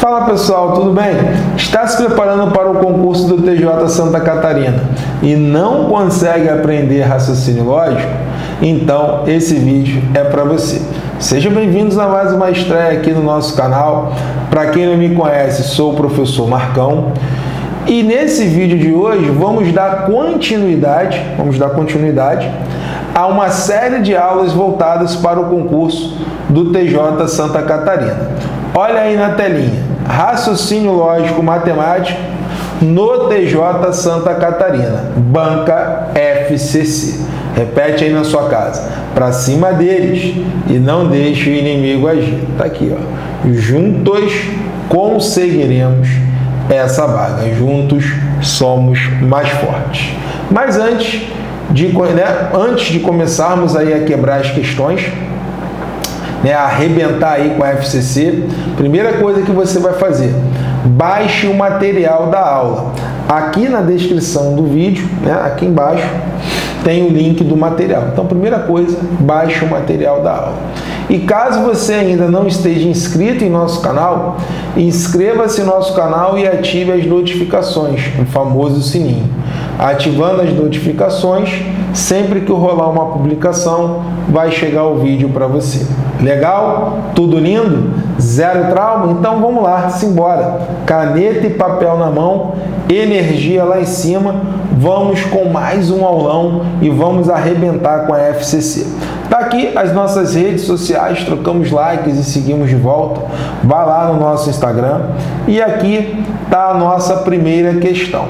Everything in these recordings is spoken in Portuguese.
Fala pessoal, tudo bem? Está se preparando para o concurso do TJ Santa Catarina e não consegue aprender raciocínio lógico? Então esse vídeo é para você. Sejam bem-vindos a mais uma estreia aqui no nosso canal. Para quem não me conhece, sou o professor Marcão. E nesse vídeo de hoje vamos dar continuidade, vamos dar continuidade a uma série de aulas voltadas para o concurso do TJ Santa Catarina. Olha aí na telinha raciocínio lógico matemático no TJ Santa Catarina, banca FCC. Repete aí na sua casa. Para cima deles e não deixe o inimigo agir. Tá aqui, ó. Juntos conseguiremos essa vaga. Juntos somos mais fortes. Mas antes de, né, antes de começarmos aí a quebrar as questões, né, arrebentar aí com a FCC, primeira coisa que você vai fazer, baixe o material da aula. Aqui na descrição do vídeo, né, aqui embaixo, tem o link do material. Então, primeira coisa, baixe o material da aula. E caso você ainda não esteja inscrito em nosso canal, inscreva-se no nosso canal e ative as notificações, o famoso sininho. Ativando as notificações, sempre que rolar uma publicação, vai chegar o vídeo para você. Legal? Tudo lindo? Zero trauma? Então vamos lá, simbora. Caneta e papel na mão, energia lá em cima. Vamos com mais um aulão e vamos arrebentar com a FCC. Tá aqui as nossas redes sociais, trocamos likes e seguimos de volta. Vá lá no nosso Instagram e aqui tá a nossa primeira questão.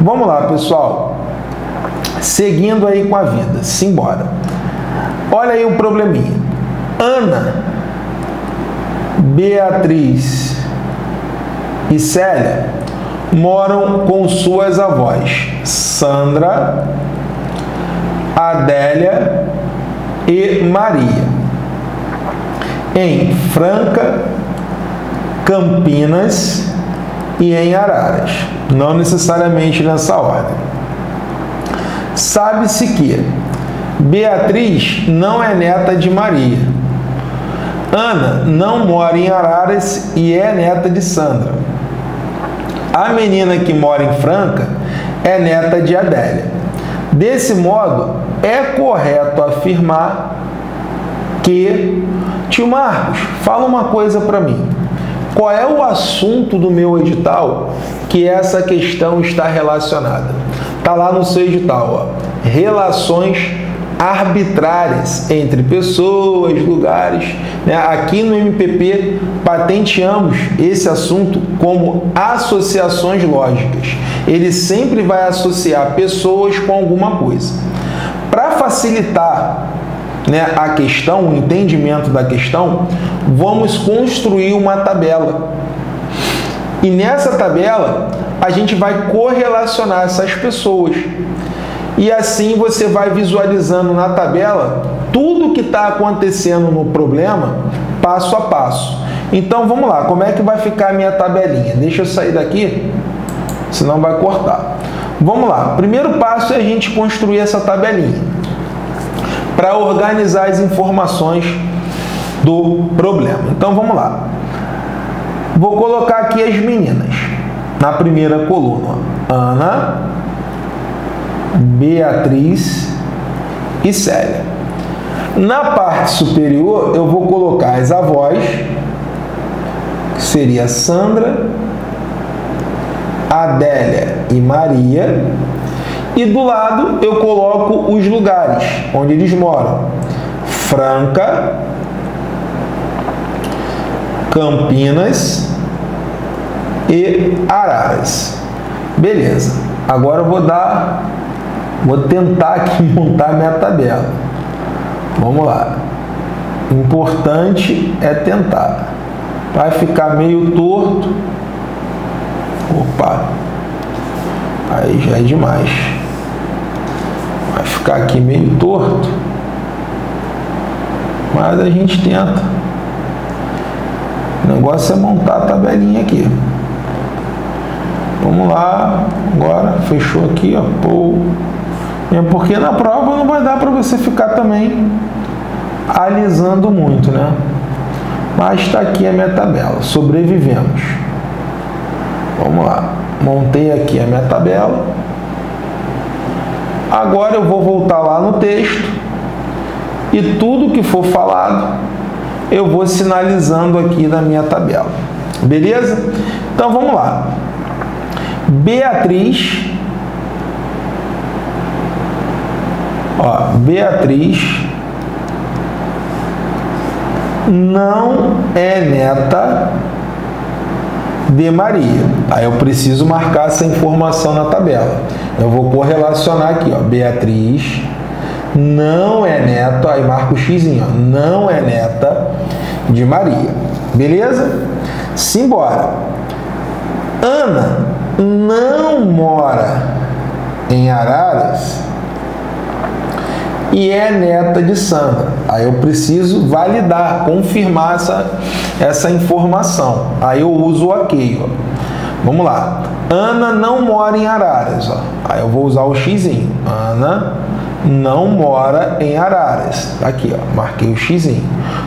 Vamos lá, pessoal. Seguindo aí com a vida, simbora. Olha aí um probleminha. Ana, Beatriz e Célia moram com suas avós, Sandra, Adélia e Maria, em Franca, Campinas e em Araras, não necessariamente nessa ordem. Sabe-se que Beatriz não é neta de Maria. Ana não mora em Araras e é neta de Sandra. A menina que mora em Franca é neta de Adélia. Desse modo, é correto afirmar que, tio Marcos, fala uma coisa para mim. Qual é o assunto do meu edital que essa questão está relacionada? Está lá no seu edital, ó. Relações arbitrárias entre pessoas, lugares. Né? Aqui no MPP patenteamos esse assunto como associações lógicas. Ele sempre vai associar pessoas com alguma coisa. Para facilitar né, a questão, o entendimento da questão, vamos construir uma tabela. E nessa tabela a gente vai correlacionar essas pessoas e assim você vai visualizando na tabela tudo que está acontecendo no problema passo a passo. Então vamos lá, como é que vai ficar a minha tabelinha? Deixa eu sair daqui, senão vai cortar. Vamos lá, primeiro passo é a gente construir essa tabelinha para organizar as informações do problema. Então vamos lá. Vou colocar aqui as meninas na primeira coluna. Ana, Beatriz e Célia. Na parte superior, eu vou colocar as avós, que seria Sandra, Adélia e Maria. E do lado eu coloco os lugares onde eles moram. Franca, Campinas e Araras. Beleza. Agora eu vou dar Vou tentar aqui montar minha tabela. Vamos lá. Importante é tentar. Vai ficar meio torto. Opa. Aí já é demais. Vai ficar aqui meio torto. Mas a gente tenta. O negócio é montar a tabelinha aqui. Vamos lá. Agora fechou aqui, ó. É porque na prova não vai dar para você ficar também alisando muito, né? Mas está aqui a minha tabela. Sobrevivemos. Vamos lá. Montei aqui a minha tabela. Agora eu vou voltar lá no texto e tudo que for falado eu vou sinalizando aqui na minha tabela. Beleza? Então vamos lá. Beatriz. Ó, Beatriz não é neta de Maria. Aí eu preciso marcar essa informação na tabela. Eu vou correlacionar aqui, ó, Beatriz não é neta, aí marca o x, ó, não é neta de Maria. Beleza? Simbora. Ana não mora em Araras e é neta de Sandra. Aí eu preciso validar, confirmar essa, essa informação. Aí eu uso o ok. Ó. Vamos lá. Ana não mora em Araras. Ó. Aí eu vou usar o x. Ana não mora em Araras. Aqui, ó, marquei o x.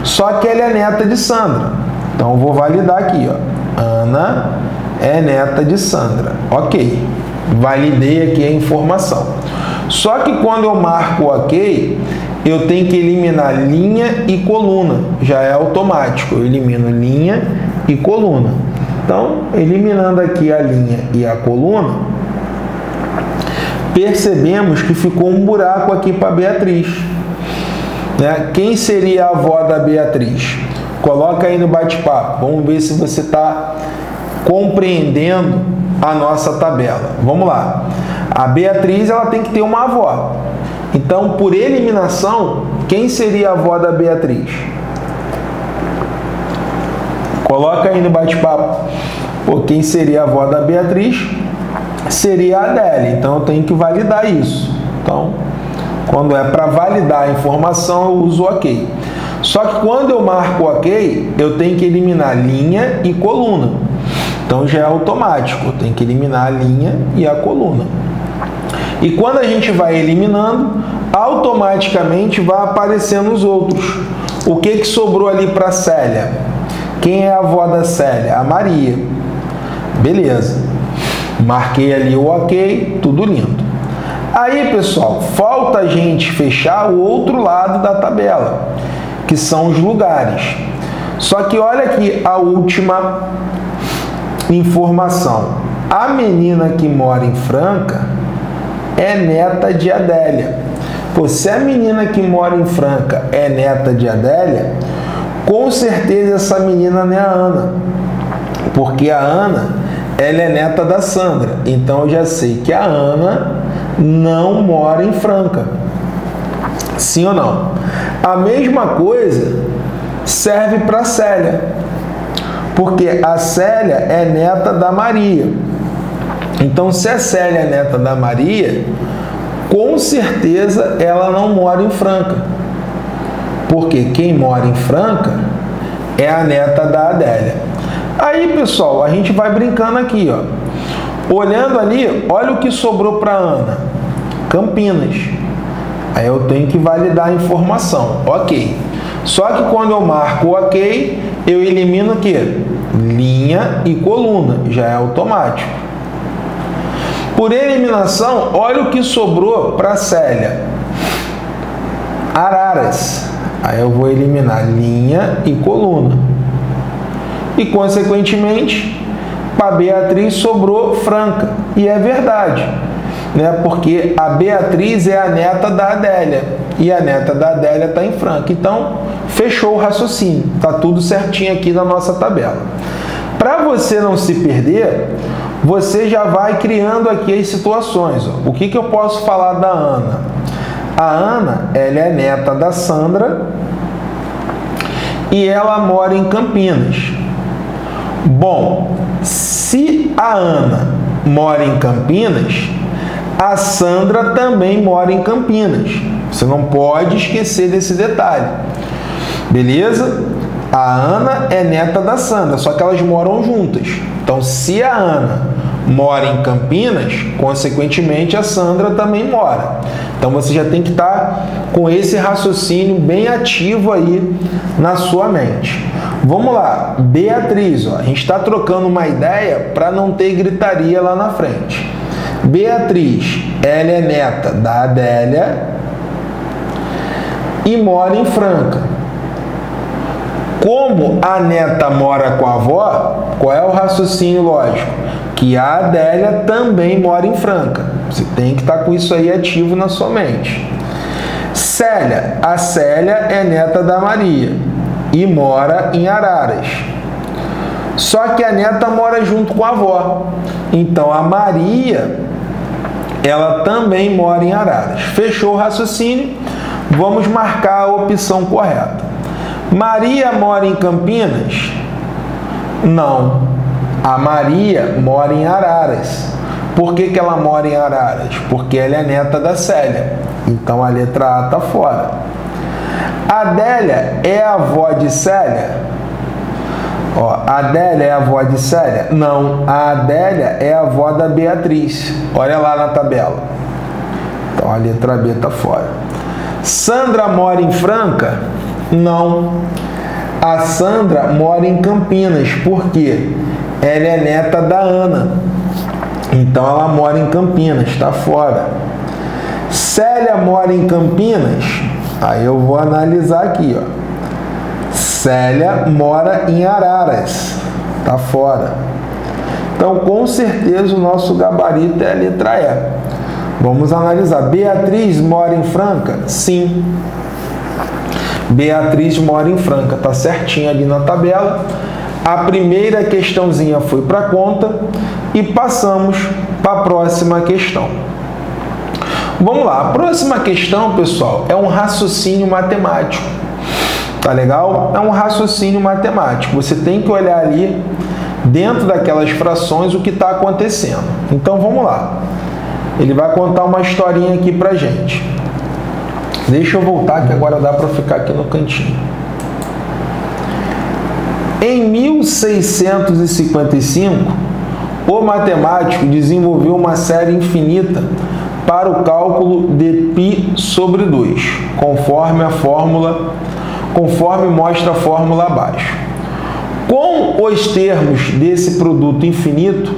Só que ele é neta de Sandra. Então eu vou validar aqui, ó. Ana é neta de Sandra. Ok. Validei aqui a informação. Só que quando eu marco OK, eu tenho que eliminar linha e coluna. Já é automático. Eu elimino linha e coluna. Então, eliminando aqui a linha e a coluna, percebemos que ficou um buraco aqui para Beatriz. Né? Quem seria a avó da Beatriz? Coloca aí no bate-papo. Vamos ver se você está compreendendo a nossa tabela. Vamos lá. A Beatriz ela tem que ter uma avó. Então, por eliminação, quem seria a avó da Beatriz? Coloca aí no bate-papo. quem seria a avó da Beatriz? Seria a Adélia. Então, eu tenho que validar isso. Então, quando é para validar a informação, eu uso OK. Só que quando eu marco OK, eu tenho que eliminar linha e coluna. Então já é automático, tenho que eliminar a linha e a coluna. E quando a gente vai eliminando, automaticamente vai aparecendo os outros. O que, que sobrou ali para Célia? Quem é a avó da Célia? A Maria. Beleza. Marquei ali o ok, tudo lindo. Aí, pessoal, falta a gente fechar o outro lado da tabela, que são os lugares. Só que olha aqui a última informação. A menina que mora em Franca é neta de Adélia. Pô, se a menina que mora em Franca é neta de Adélia, com certeza essa menina não é a Ana. Porque a Ana, ela é neta da Sandra. Então eu já sei que a Ana não mora em Franca. Sim ou não? A mesma coisa serve para Célia. Porque a Célia é neta da Maria. Então, se a Célia é neta da Maria, com certeza ela não mora em Franca. Porque quem mora em Franca é a neta da Adélia. Aí, pessoal, a gente vai brincando aqui, ó. Olhando ali, olha o que sobrou para Ana. Campinas. Aí eu tenho que validar a informação. Ok. Só que quando eu marco ok, eu elimino o que? Linha e coluna. Já é automático. Por eliminação, olha o que sobrou para Célia. Araras. Aí eu vou eliminar linha e coluna. E, consequentemente, para Beatriz sobrou Franca. E é verdade, né? porque a Beatriz é a neta da Adélia. E a neta da Adélia está em Franca. Então, fechou o raciocínio. Está tudo certinho aqui na nossa tabela. Para você não se perder, você já vai criando aqui as situações. Ó. O que, que eu posso falar da Ana? A Ana, ela é neta da Sandra e ela mora em Campinas. Bom, se a Ana mora em Campinas, a Sandra também mora em Campinas. Você não pode esquecer desse detalhe. Beleza? A Ana é neta da Sandra, só que elas moram juntas. Então, se a Ana mora em Campinas, consequentemente a Sandra também mora. Então você já tem que estar com esse raciocínio bem ativo aí na sua mente. Vamos lá, Beatriz, ó, a gente está trocando uma ideia para não ter gritaria lá na frente. Beatriz, ela é neta da Adélia e mora em Franca. Como a neta mora com a avó, qual é o raciocínio lógico? Que a Adélia também mora em Franca. Você tem que estar com isso aí ativo na sua mente. Célia, a Célia é neta da Maria e mora em Araras. Só que a neta mora junto com a avó. Então a Maria, ela também mora em Araras. Fechou o raciocínio? Vamos marcar a opção correta. Maria mora em Campinas? Não. A Maria mora em Araras. Por que, que ela mora em Araras? Porque ela é neta da Célia. Então a letra A está fora. Adélia é a avó de Célia? Ó, Adélia é a avó de Célia? Não, a Adélia é a avó da Beatriz. Olha lá na tabela. Então a letra B está fora. Sandra mora em Franca? Não. A Sandra mora em Campinas. Por quê? Ela é neta da Ana. Então ela mora em Campinas, está fora. Célia mora em Campinas? Aí eu vou analisar aqui, ó. Célia mora em Araras, tá fora. Então, com certeza o nosso gabarito é a letra E. Vamos analisar. Beatriz mora em Franca? Sim. Beatriz mora em Franca, tá certinho ali na tabela. A primeira questãozinha foi para conta e passamos para a próxima questão. Vamos lá, a próxima questão, pessoal, é um raciocínio matemático. Tá legal? É um raciocínio matemático. Você tem que olhar ali dentro daquelas frações o que está acontecendo. Então vamos lá. Ele vai contar uma historinha aqui pra gente. Deixa eu voltar que agora dá para ficar aqui no cantinho. Em 1655, o matemático desenvolveu uma série infinita para o cálculo de π sobre 2, conforme a fórmula, conforme mostra a fórmula abaixo. Com os termos desse produto infinito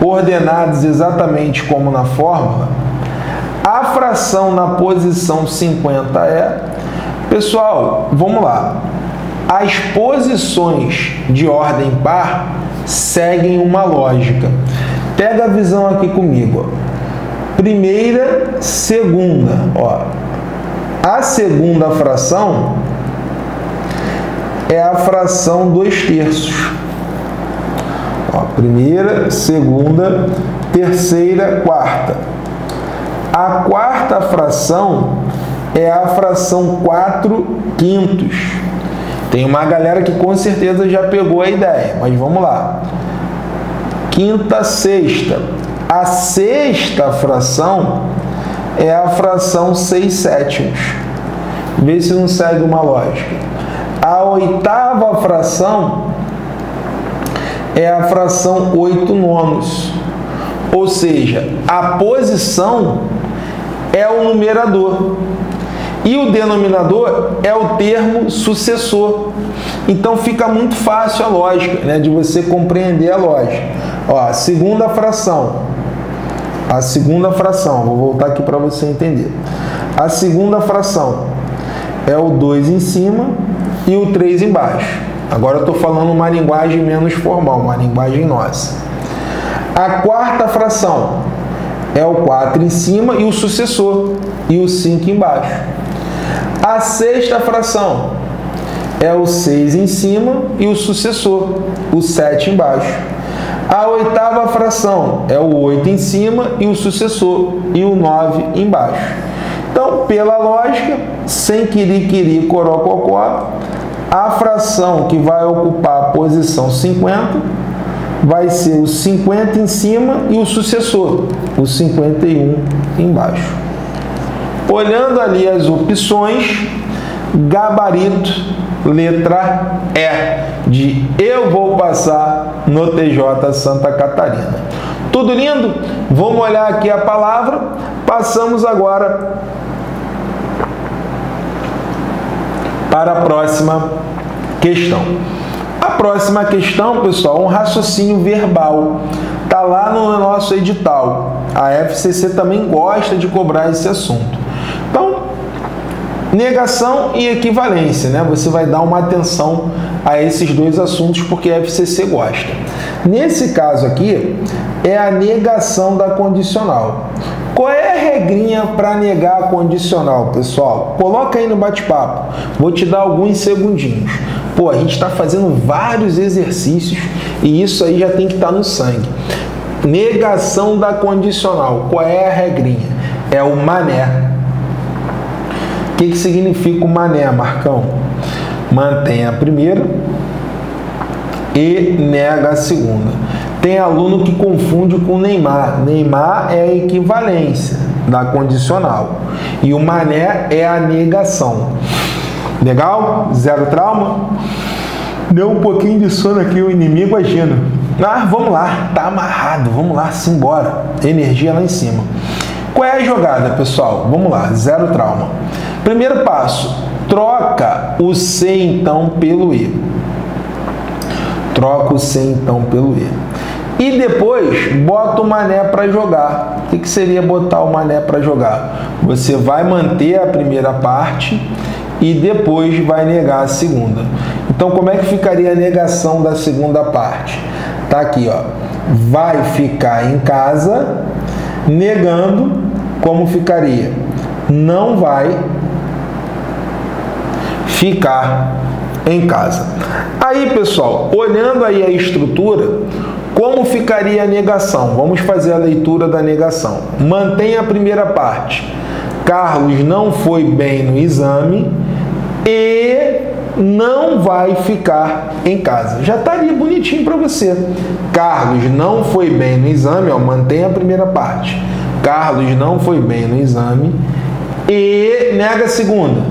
ordenados exatamente como na fórmula, a fração na posição 50 é Pessoal, vamos lá. As posições de ordem par seguem uma lógica. Pega a visão aqui comigo. Ó primeira, segunda. Ó, a segunda fração é a fração 2 terços. Ó, primeira, segunda, terceira, quarta. A quarta fração é a fração 4 quintos. Tem uma galera que com certeza já pegou a ideia, mas vamos lá. Quinta, sexta, a sexta fração é a fração 6 sétimos. Vê se não segue uma lógica. A oitava fração é a fração 8 nonos. Ou seja, a posição é o numerador e o denominador é o termo sucessor. Então fica muito fácil a lógica, né, de você compreender a lógica. Ó, segunda fração a segunda fração, vou voltar aqui para você entender. A segunda fração é o 2 em cima e o 3 embaixo. Agora eu estou falando uma linguagem menos formal, uma linguagem nossa. A quarta fração é o 4 em cima e o sucessor, e o 5 embaixo. A sexta fração é o 6 em cima e o sucessor, o 7 embaixo. A oitava fração é o 8 em cima e o sucessor, e o 9 embaixo. Então, pela lógica, sem querer, corococó, a fração que vai ocupar a posição 50 vai ser o 50 em cima e o sucessor, o 51 embaixo. Olhando ali as opções, gabarito, letra E, de eu vou passar no TJ Santa Catarina. Tudo lindo? Vamos olhar aqui a palavra. Passamos agora para a próxima questão. A próxima questão, pessoal, é um raciocínio verbal. Está lá no nosso edital. A FCC também gosta de cobrar esse assunto. Então, negação e equivalência, né? Você vai dar uma atenção a esses dois assuntos porque a FCC gosta. Nesse caso aqui, é a negação da condicional. Qual é a regrinha para negar a condicional, pessoal? Coloca aí no bate-papo. Vou te dar alguns segundinhos. Pô, a gente está fazendo vários exercícios e isso aí já tem que estar tá no sangue. Negação da condicional. Qual é a regrinha? É o mané. O que, que significa o mané, Marcão? Mantém a primeira e nega a segunda. Tem aluno que confunde com Neymar. Neymar é a equivalência da condicional e o mané é a negação. Legal? Zero trauma? Deu um pouquinho de sono aqui, o inimigo agindo. Ah, vamos lá, tá amarrado, vamos lá, simbora. Energia lá em cima. Qual é a jogada, pessoal? Vamos lá, zero trauma. Primeiro passo, troca o C então pelo E. Troca o C então pelo E. E depois bota o mané para jogar. O que, que seria botar o mané para jogar? Você vai manter a primeira parte e depois vai negar a segunda. Então, como é que ficaria a negação da segunda parte? Tá aqui, ó. Vai ficar em casa, negando, como ficaria? Não vai ficar em casa. Aí, pessoal, olhando aí a estrutura, como ficaria a negação? Vamos fazer a leitura da negação. Mantenha a primeira parte. Carlos não foi bem no exame e não vai ficar em casa. Já estaria bonitinho para você. Carlos não foi bem no exame, ó, mantenha a primeira parte. Carlos não foi bem no exame e nega a segunda.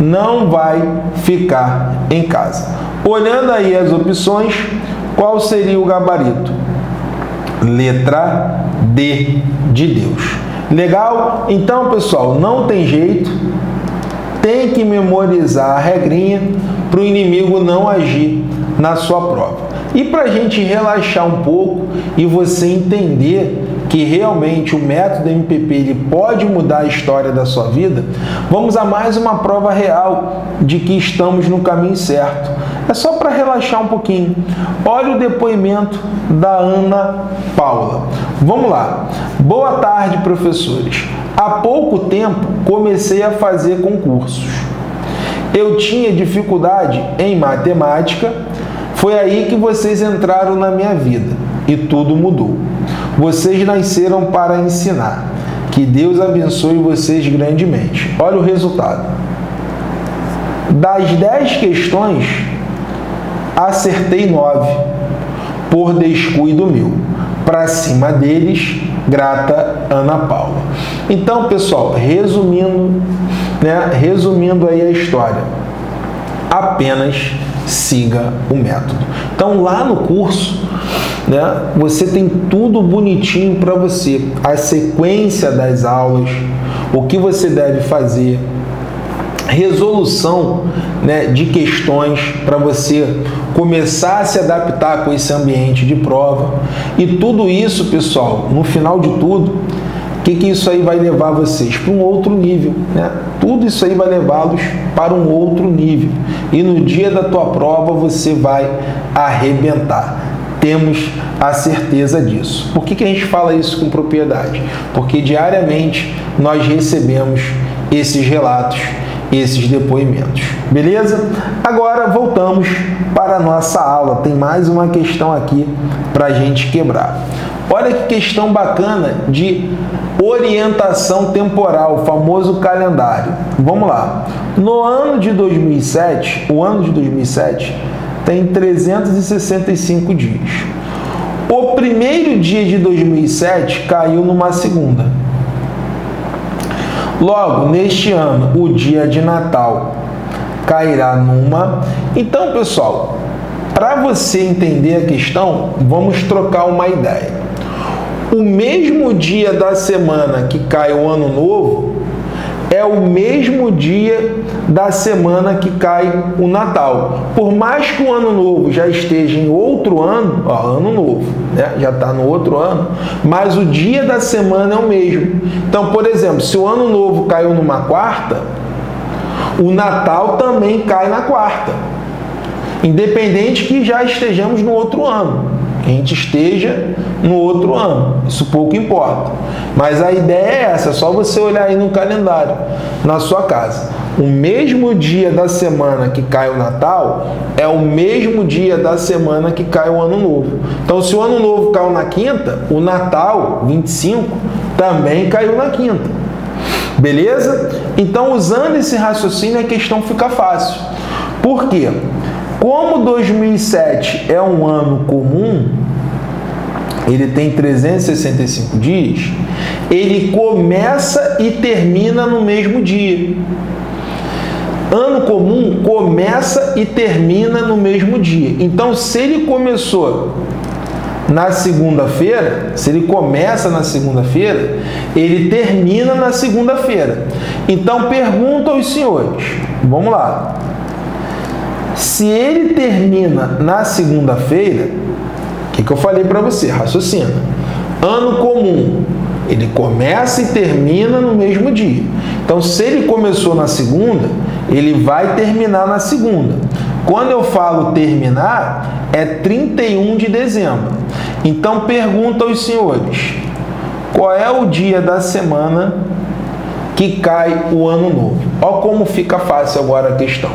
Não vai ficar em casa. Olhando aí as opções, qual seria o gabarito? Letra D de Deus. Legal? Então, pessoal, não tem jeito tem que memorizar a regrinha para o inimigo não agir na sua prova. E para a gente relaxar um pouco e você entender que realmente o método MPP ele pode mudar a história da sua vida, vamos a mais uma prova real de que estamos no caminho certo. É só para relaxar um pouquinho. Olha o depoimento da Ana Paula. Vamos lá. Boa tarde, professores. Há pouco tempo comecei a fazer concursos. Eu tinha dificuldade em matemática, foi aí que vocês entraram na minha vida e tudo mudou. Vocês nasceram para ensinar. Que Deus abençoe vocês grandemente. Olha o resultado. Das 10 questões, acertei 9 por descuido meu. Para cima deles, grata Ana Paula. Então, pessoal, resumindo, né, resumindo aí a história, apenas siga o método. Então, lá no curso, né, você tem tudo bonitinho para você, a sequência das aulas, o que você deve fazer, resolução né, de questões para você começar a se adaptar com esse ambiente de prova. E tudo isso, pessoal, no final de tudo, o que, que isso aí vai levar vocês? Para um outro nível. Né? Tudo isso aí vai levá-los para um outro nível. E no dia da tua prova você vai arrebentar. Temos a certeza disso. Por que, que a gente fala isso com propriedade? Porque diariamente nós recebemos esses relatos esses depoimentos. Beleza? Agora voltamos para a nossa aula. Tem mais uma questão aqui para a gente quebrar. Olha que questão bacana de orientação temporal, o famoso calendário. Vamos lá. No ano de 2007, o ano de 2007 tem 365 dias. O primeiro dia de 2007 caiu numa segunda. Logo, neste ano, o dia de Natal cairá numa. Então, pessoal, para você entender a questão, vamos trocar uma ideia. O mesmo dia da semana que cai o ano novo é o mesmo dia da semana que cai o Natal. Por mais que o ano novo já esteja em outro ano, ó, ano novo, né? já está no outro ano, mas o dia da semana é o mesmo. Então, por exemplo, se o ano novo caiu numa quarta, o Natal também cai na quarta. Independente que já estejamos no outro ano, que a gente esteja no outro ano, isso pouco importa. Mas a ideia é essa, é só você olhar aí no calendário, na sua casa. O mesmo dia da semana que cai o Natal é o mesmo dia da semana que cai o Ano Novo. Então, se o Ano Novo caiu na quinta, o Natal, 25, também caiu na quinta. Beleza? Então, usando esse raciocínio, a questão fica fácil. Por quê? Como 2007 é um ano comum, ele tem 365 dias, ele começa e termina no mesmo dia. Ano comum começa e termina no mesmo dia. Então, se ele começou na segunda-feira, se ele começa na segunda-feira, ele termina na segunda-feira. Então, pergunta aos senhores: vamos lá. Se ele termina na segunda-feira, o que, que eu falei para você? Raciocina. Ano comum, ele começa e termina no mesmo dia. Então, se ele começou na segunda, ele vai terminar na segunda. Quando eu falo terminar, é 31 de dezembro. Então, pergunta aos senhores: qual é o dia da semana que cai o ano novo? Olha como fica fácil agora a questão.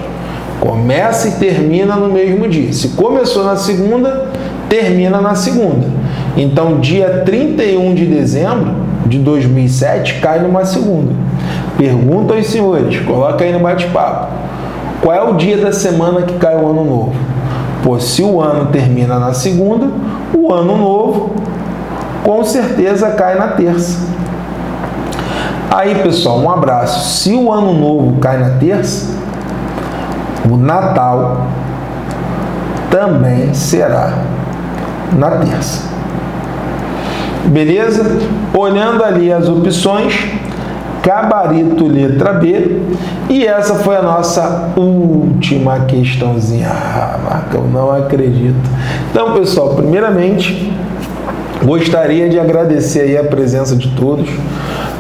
Começa e termina no mesmo dia. Se começou na segunda, termina na segunda. Então, dia 31 de dezembro de 2007 cai numa segunda. Pergunta aos senhores, coloca aí no bate-papo. Qual é o dia da semana que cai o ano novo? Pô, se o ano termina na segunda, o ano novo com certeza cai na terça. Aí, pessoal, um abraço. Se o ano novo cai na terça, o Natal também será na terça. Beleza? Olhando ali as opções, gabarito letra B, e essa foi a nossa última questãozinha. Ah, Marca, eu não acredito. Então, pessoal, primeiramente, gostaria de agradecer aí a presença de todos.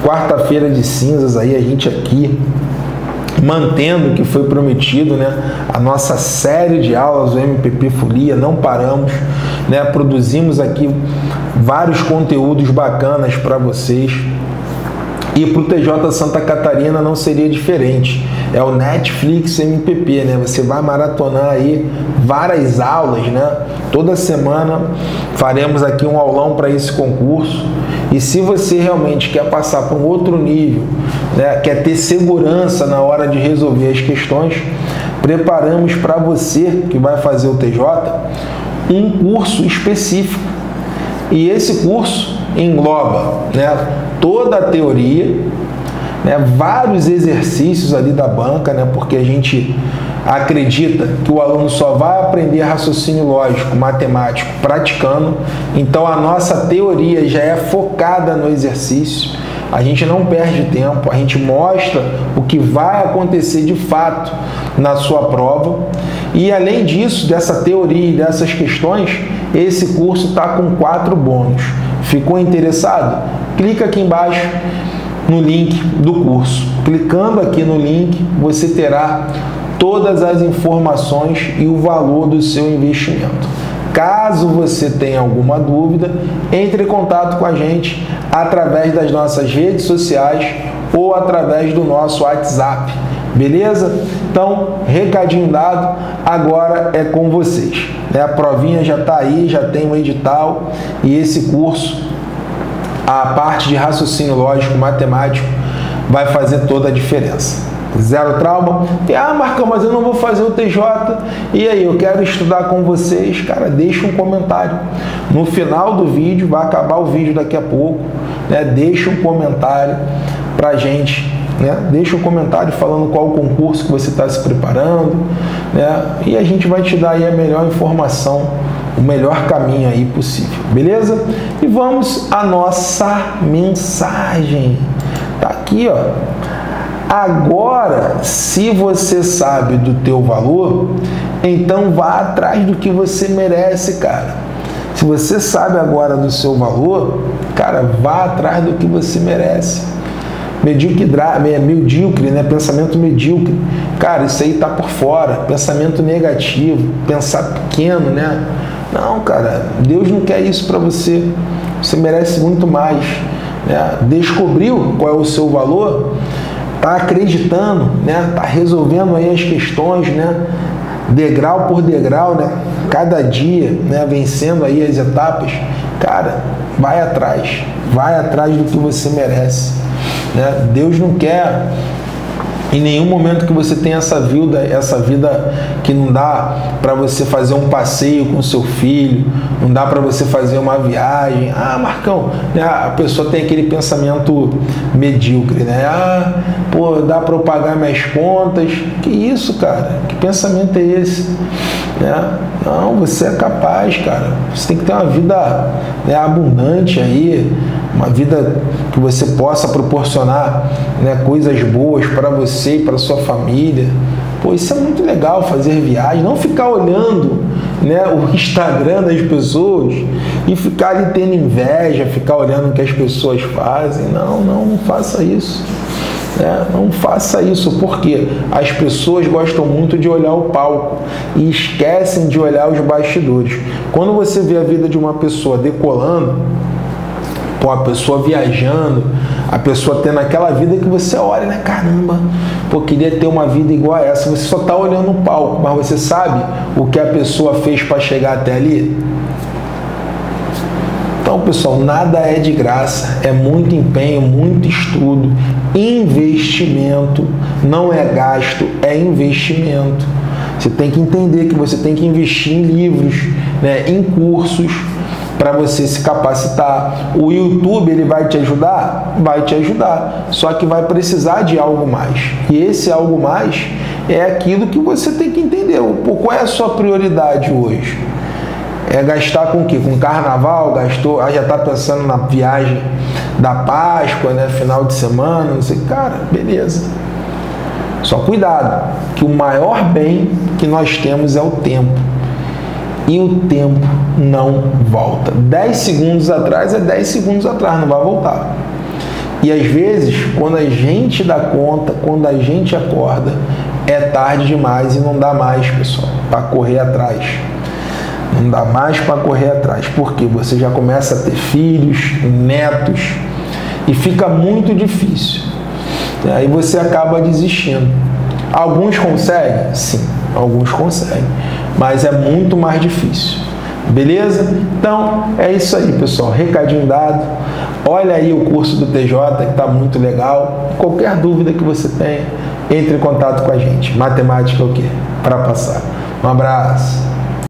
Quarta-feira de cinzas aí, a gente aqui mantendo o que foi prometido, né? A nossa série de aulas do MPP Folia, não paramos, né? Produzimos aqui vários conteúdos bacanas para vocês. E para o TJ Santa Catarina não seria diferente. É o Netflix MPP, né? Você vai maratonar aí várias aulas, né? Toda semana faremos aqui um aulão para esse concurso. E se você realmente quer passar para um outro nível, né, quer ter segurança na hora de resolver as questões, preparamos para você que vai fazer o TJ um curso específico. E esse curso engloba né, toda a teoria, né, vários exercícios ali da banca, né, porque a gente acredita que o aluno só vai aprender raciocínio lógico, matemático, praticando. Então a nossa teoria já é focada no exercício. A gente não perde tempo, a gente mostra o que vai acontecer de fato na sua prova. E além disso, dessa teoria e dessas questões, esse curso está com quatro bônus. Ficou interessado? Clica aqui embaixo no link do curso. Clicando aqui no link, você terá todas as informações e o valor do seu investimento. Caso você tenha alguma dúvida, entre em contato com a gente através das nossas redes sociais ou através do nosso WhatsApp. Beleza? Então, recadinho dado, agora é com vocês. A provinha já está aí, já tem o edital e esse curso, a parte de raciocínio lógico matemático, vai fazer toda a diferença. Zero trauma. E, ah, Marcão, mas eu não vou fazer o TJ. E aí, eu quero estudar com vocês. Cara, deixa um comentário. No final do vídeo, vai acabar o vídeo daqui a pouco. Né? Deixa um comentário pra gente né? Deixa um comentário falando qual concurso que você está se preparando, né? E a gente vai te dar a melhor informação, o melhor caminho aí possível, beleza? E vamos à nossa mensagem. Tá aqui, ó. Agora, se você sabe do teu valor, então vá atrás do que você merece, cara. Se você sabe agora do seu valor, cara, vá atrás do que você merece. Medíocre, medíocre, né? Pensamento medíocre. Cara, isso aí tá por fora. Pensamento negativo, pensar pequeno, né? Não, cara, Deus não quer isso para você. Você merece muito mais. Né? Descobriu qual é o seu valor, tá acreditando, né? Tá resolvendo aí as questões, né? Degrau por degrau, né? Cada dia, né? Vencendo aí as etapas. Cara, vai atrás, vai atrás do que você merece. Né? Deus não quer em nenhum momento que você tem essa vida, essa vida que não dá para você fazer um passeio com seu filho, não dá para você fazer uma viagem. Ah, Marcão, né? a pessoa tem aquele pensamento medíocre, né? Ah, pô, dá para eu pagar minhas contas. Que isso, cara? Que pensamento é esse? Né? Não, você é capaz, cara. Você tem que ter uma vida né, abundante aí, uma vida que você possa proporcionar né, coisas boas para você e para sua família. Pô, isso é muito legal fazer viagem, não ficar olhando né, o Instagram das pessoas e ficar ali tendo inveja, ficar olhando o que as pessoas fazem. Não, não, não faça isso. Né? Não faça isso, porque as pessoas gostam muito de olhar o palco e esquecem de olhar os bastidores. Quando você vê a vida de uma pessoa decolando, pô, a pessoa viajando, a pessoa tendo aquela vida que você olha, né? Caramba, pô, queria ter uma vida igual a essa. Você só está olhando o palco, mas você sabe o que a pessoa fez para chegar até ali? Então, pessoal, nada é de graça, é muito empenho, muito estudo, investimento, não é gasto, é investimento. Você tem que entender que você tem que investir em livros, né, em cursos, para você se capacitar. O YouTube ele vai te ajudar? Vai te ajudar. Só que vai precisar de algo mais. E esse algo mais é aquilo que você tem que entender. Qual é a sua prioridade hoje? é gastar com o quê? Com carnaval, gastou, aí já está pensando na viagem da Páscoa, né? Final de semana, não sei. Cara, beleza. Só cuidado, que o maior bem que nós temos é o tempo. E o tempo não volta. 10 segundos atrás é 10 segundos atrás, não vai voltar. E às vezes, quando a gente dá conta, quando a gente acorda, é tarde demais e não dá mais, pessoal, para correr atrás. Não dá mais para correr atrás, porque você já começa a ter filhos, netos e fica muito difícil. Aí você acaba desistindo. Alguns conseguem? Sim, alguns conseguem, mas é muito mais difícil. Beleza? Então é isso aí, pessoal. Recadinho dado. Olha aí o curso do TJ que está muito legal. Qualquer dúvida que você tenha, entre em contato com a gente. Matemática é o quê? Para passar. Um abraço.